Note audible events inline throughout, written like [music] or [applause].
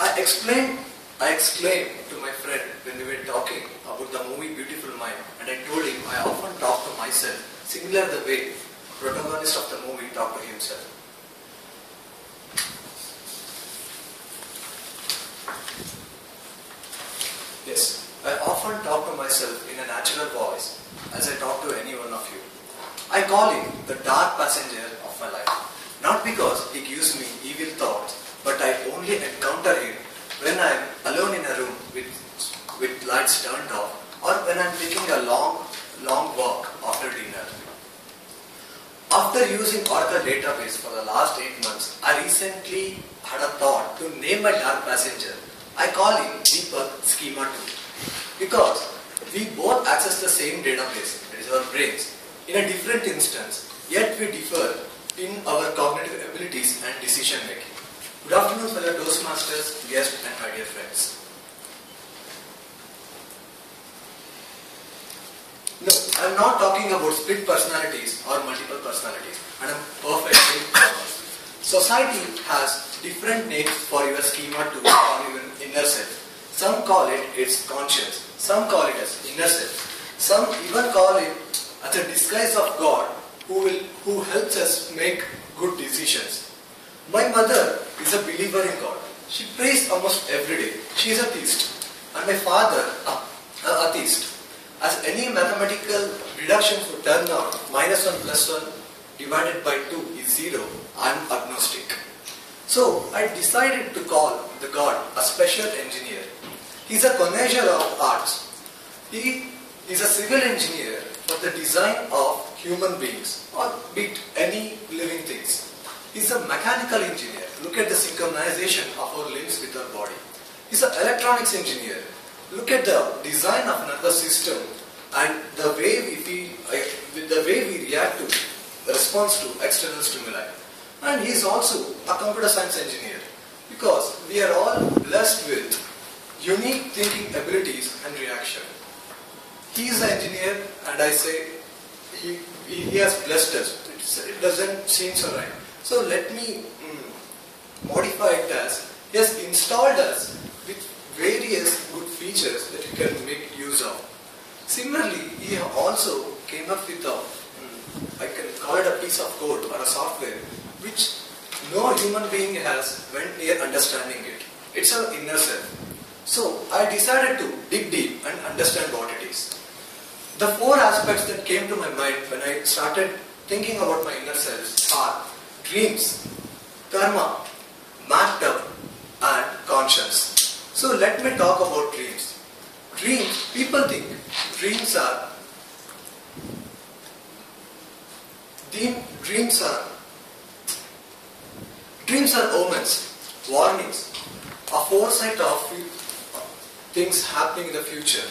I explained, I exclaimed to my friend when we were talking about the movie Beautiful Mind, and I told him I often talk to myself, similar the way protagonist of the movie talked to himself. Yes, I often talk to myself in a natural voice as I talk to any one of you. I call him the dark passenger of my life. Not because he gives me evil thoughts, but I only him when I am alone in a room with, with lights turned off or when I am taking a long, long walk after dinner. After using Oracle database for the last 8 months, I recently had a thought to name my dark passenger. I call him Deepak Schema 2 because we both access the same database, that is our brains, in a different instance, yet we differ in our cognitive abilities and decision making. Good afternoon, fellow Toastmasters, guests, and my dear friends. No, I'm not talking about split personalities or multiple personalities, and I'm perfectly honest. Society has different names for your schema 2 or even inner self. Some call it its conscience, some call it as inner self, some even call it as a disguise of God who will who helps us make good decisions. My mother is a believer in God. She prays almost every day. She is a theist. And my father, a, a atheist. As any mathematical reduction turn out, minus 1 plus 1 divided by 2 is 0, I am agnostic. So I decided to call the God a special engineer. He is a connoisseur of arts. He is a civil engineer for the design of human beings or be it any living things. He is a mechanical engineer. Look at the synchronization of our limbs with our body. He is an electronics engineer. Look at the design of nervous system and the way we feel, uh, the way we react to response to external stimuli. And he is also a computer science engineer because we are all blessed with unique thinking abilities and reaction. He is an engineer and I say he, he, has blessed us. It's, it doesn't seem so right. So let me mm, modify it as he has installed us with features that you can make use of. Similarly, he also came up with a, mm, can call it a piece of code or a software which no human being has went near understanding it. It's our inner self. So I decided to dig deep and understand what it is. The four aspects that came to my mind when I started thinking about my inner self are dreams, karma, Maktub, and conscience. So let me talk about dreams. Dreams, people think dreams are dreams are dreams are omens, warnings, a foresight of things happening in the future.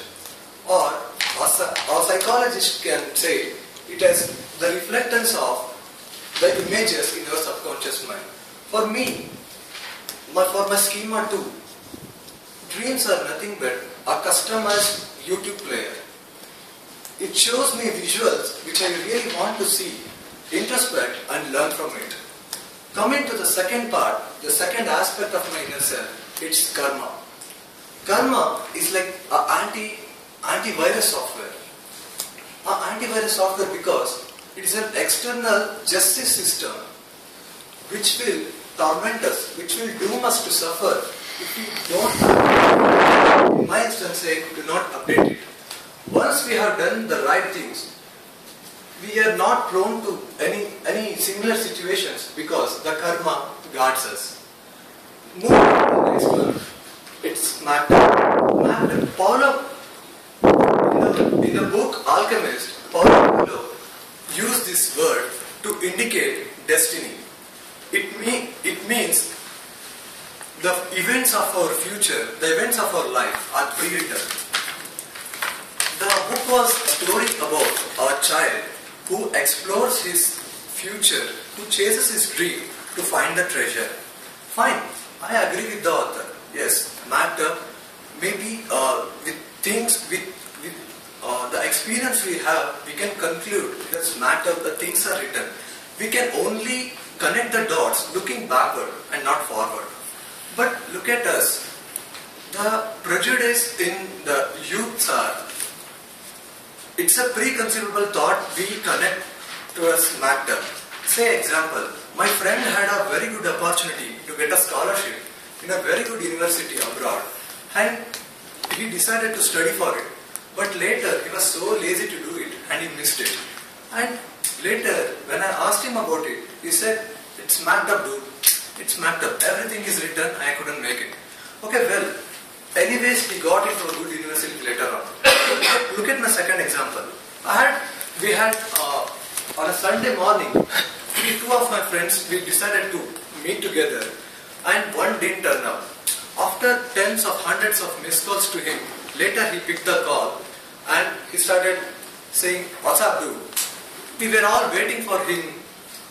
Or a, psychologist can say it is the reflectance of the images in your subconscious mind. For me, for my schema 2, dreams are nothing but a customized YouTube player. It shows me visuals which I really want to see, introspect and learn from it. Coming to the second part, the second aspect of my inner self, it's karma. Karma is like an anti antivirus software. An antivirus software because it is an external justice system which will torment us, which will doom us to suffer if don't, my instance, say, do not update it. Once we have done the right things, we are not prone to any, any similar situations because the karma guards us. Move on to the next one. It's. Maktub. Paulo, in the, in the book Alchemist, Paulo Coelho used this word to indicate destiny. It, mean, it means the events of our future, the events of our life are pre-written. The book was a story about a child who explores his future, who chases his dream to find the treasure. Fine, I agree with the author. Yes, matter maybe uh, with things with, with uh, the experience we have, we can conclude that's matter. The things are written. We can only connect the dots looking backward and not forward. But look at us, the prejudice in the youths are, it's a preconceivable thought we connect to a matter. Say example, my friend had a very good opportunity to get a scholarship in a very good university abroad and he decided to study for it. But later he was so lazy to do it and he missed it. And later when I asked him about it, he said, it's Maktub dude, it's Maktub, everything is written, I couldn't make it. Okay, well, anyways we got into a good university later on. [coughs] Look at my second example. I had, we had uh, on a Sunday morning, two of my friends, we decided to meet together and one didn't turn up. After tens of hundreds of missed calls to him, later he picked the call and he started saying, what's up dude? We were all waiting for him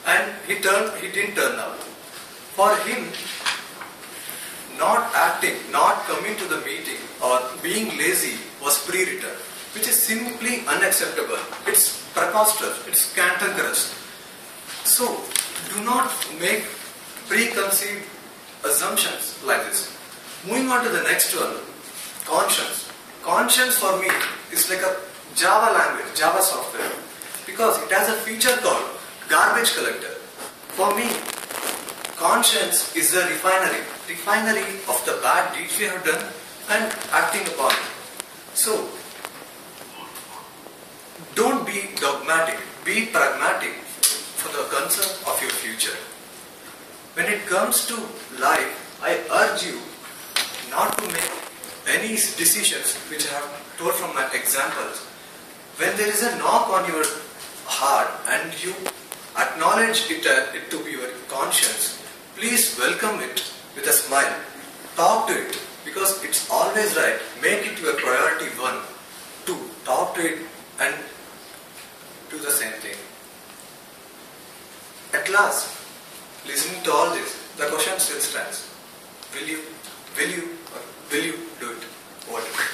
and he turned, he didn't turn up. For him, not acting, not coming to the meeting or being lazy was pre-written, which is simply unacceptable. It's preposterous, it's cantankerous. So, do not make preconceived assumptions like this. Moving on to the next one, conscience. Conscience for me is like a Java language, Java software, because it has a feature called garbage collector. For me, conscience is a refinery, refinery of the bad deeds we have done and acting upon it. So, don't be dogmatic, be pragmatic for the concern of your future. When it comes to life, I urge you not to make any decisions which I have told from my examples. When there is a knock on your heart and you acknowledge it, uh, it to be your conscience, please welcome it with a smile. Talk to it because it's always right. Make it your priority one two. talk to it and do the same thing. At last, listening to all this, the question still stands. Will you, will you, or will you do it? What?